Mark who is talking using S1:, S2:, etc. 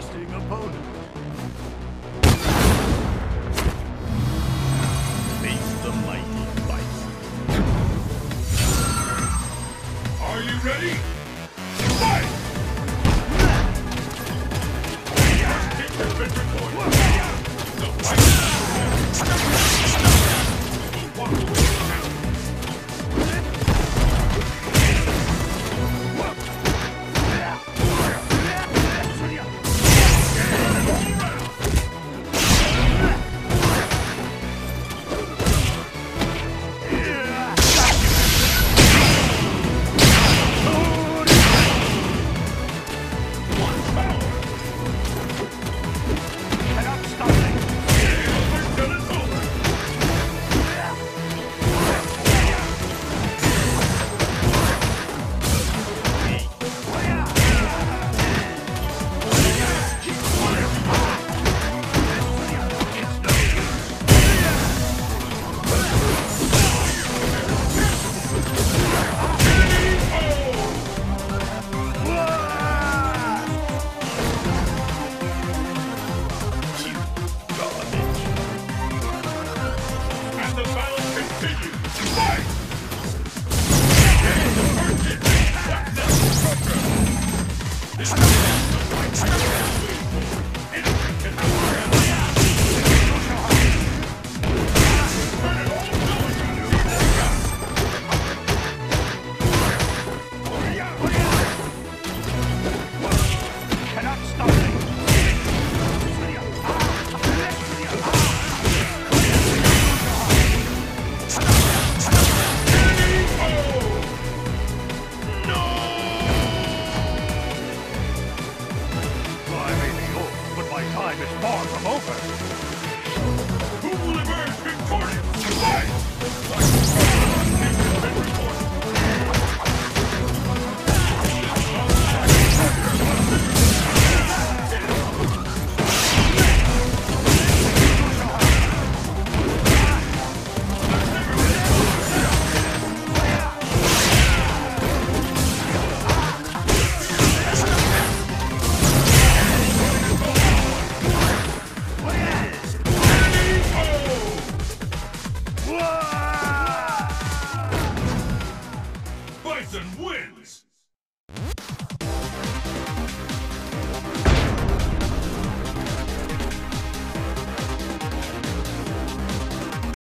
S1: interesting opponent. Face the mighty bison.
S2: Are you ready?
S1: Time is far from over. Twins!